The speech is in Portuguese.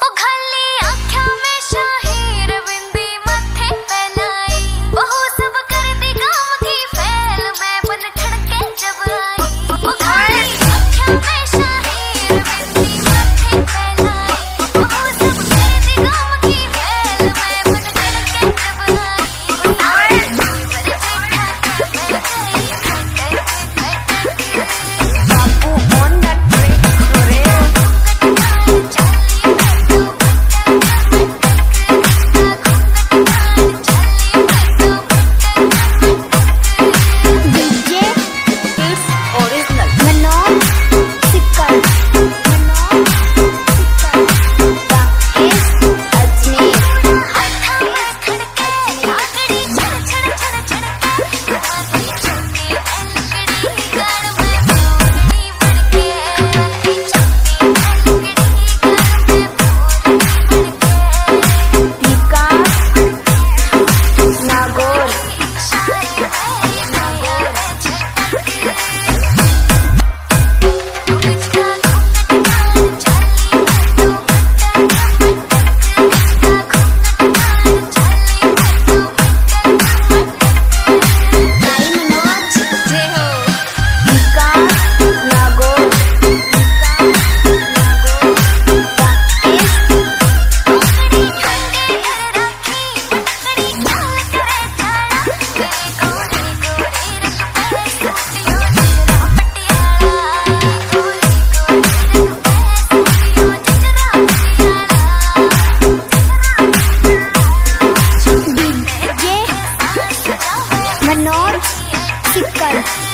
不可以 not fickle.